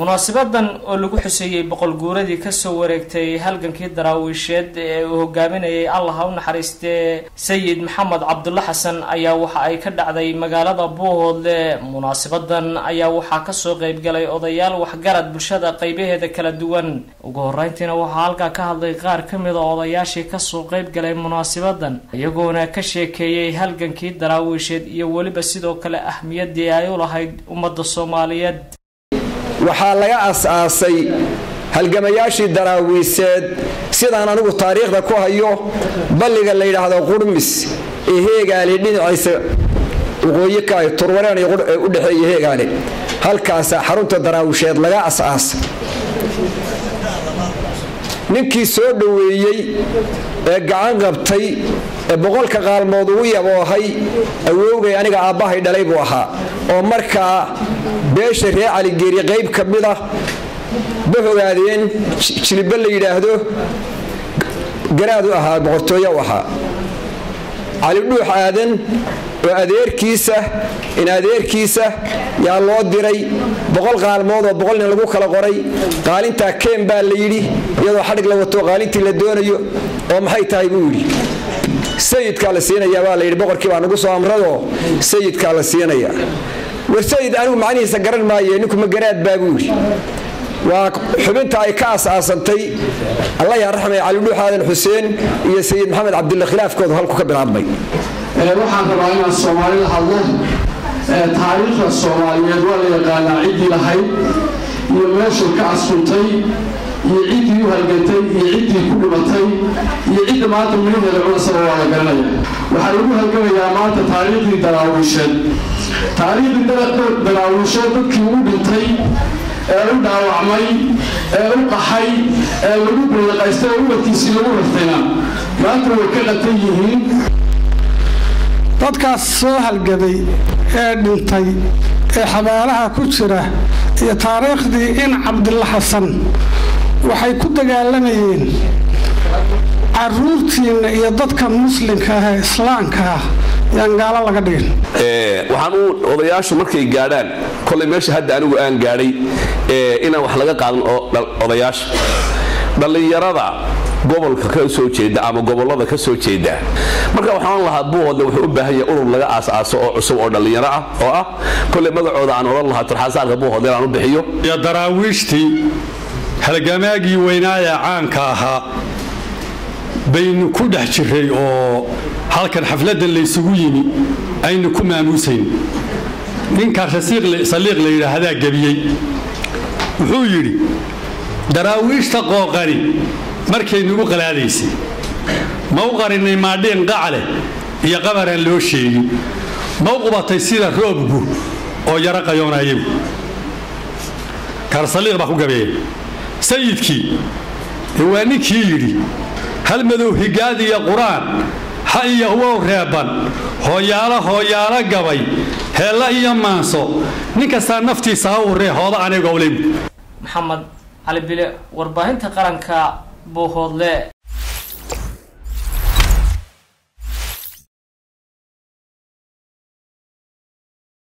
munaasabadan oo lagu xuseeyey boqol guuradii ka soo wareegtay halgankii daraawiisheed ee uu hogaaminayay allah ha u naxariistee sayid maxamed cabdulla xasan ayaa waxa ay ka dhacday magaalada buuhoodle. Munaasabadan ayaa waxaa ka soo qeybgalay odayaal waxgarad bulshada qeybaheeda kala duwan. Ugu horeyntiina waxaa halkaa ka hadlay qaar ka mid a odayaashii ka soo qeybgalay munaasabadan iyagoona ka sheekeeyey halgankii daraawiisheed iyo weliba sidoo kale ahmiyadii ay u lahayd ummadda soomaaliyeed waxaa laga as-aasay halgamayaashii daraawiiseed sidaan anigu taariikhda ku hayo balliga la yidhaahdo qurmis ee heegaale dhinaciisa waqooyi ka ah turwareen u dhexeeya heegaale halkaasaa xarunta daraawisheed laga as-aasay ninkii soo dhoweeyey ee gacan qabtay ee boqolka qaalmood ugu yaboohay awowgay aniga aabbahay dhalay buu ahaa oo markaa beesha reer caligeeri qayb ka mid ah ba hogaadeen jilibe la yidhaahdo garaad u ahaa boqortooyo ahaa. Cali dhuux aadan oo adeerkiisa in adeerkiisa yaa loo diray boqol qaalmood oo boqol nin lagu kala qoray. Qaalintaa keen baa la yidhi iyadoo xadhig la wato qaalintii la doonayo oo maxay tahay buu yidhi. Sayidkaa la siinayaa baa layidhi boqorkii baa nagu soo amradoo sayidkaa la siinaya war sayid anigu macnihiisa garan maaye ninku magaraad baa buu yidhi. Waa xubinta ay ka asaasantay allah yaa raxmay cali dhuux aadan xuseen iyo sayid maxamed cabdilla khilaafkoodu halku ka bilaabmay waxaan rabaa inaan soomaalida hadlo. Taariikhda soomaaliyeed waa la yaqaanaa ciddii lahayd iyo meeshuu ka askuntay iyo ciddii u halgantay iyo ciddii ku dhimatay iyo cidda maanta midhaheeda culasaba waa la garanaya waxaa lagu halgamayaa maanta taariikhdii daraawiisheed taariikhdii daraawiisheed dadkii ugu dhintay ee u dhaawacmay ee u qaxay ee lagu bullaqaystay ee ubadkiisii lagu raftayna maanta way ka qatan yihiin. Dadkaas soo halgaday ee dhintay ee xabaalaha ku jira iyo taariikhdii in cabdilla xasan waxay ku dagaalamayeen caruurtiinna iyo dadka muslimka ah ee islaamka ah yaan gaalo laga dhigin. Waxaan u odayaashu markay gaadhaan kolay meesha hadda anigu aan gaadhay inaan wax laga qaadan odayaasha dhallinyarada gobolka ka soo jeeda ama gobollada ka soo jeeda marka waxaan lahaa buuhoodle wuxuu u baahan yahay urur laga aas-aaso oo cusub oo dhallinyaro ah oo ah koley magacooda aan odhan lahaa turxaasaarka buuhoodle aan u bixiyo. Iyo daraawiishtii halgamaagii weynaaya caanka ahaa baynu ku dhex jiray oo halkan xafladda laysugu yimi aynu ku maamuusayn. Ninkaa saliiq la yidhaahdaa gebiyey. Wuxuu yidhi daraawiishta qooqani markay nugu qalaadaysay ma u qarinay maadhiin qacleh iyo qabaraan loo sheegin. Ma u qubatay sida roobgu oo yaro qayoonayagu karsaliiq baa ku gabeeya sayidkii waa ninkii yidhi hal madow higaad iyo qur'aan ha iyo huwow reeban. Hooyaalo hooyaalo gabay heella iyo maanso. Nin kastaa naftiisa ha uree hooda anigowleybu maxamed cali bile warbaahinta qaranka buuhoodle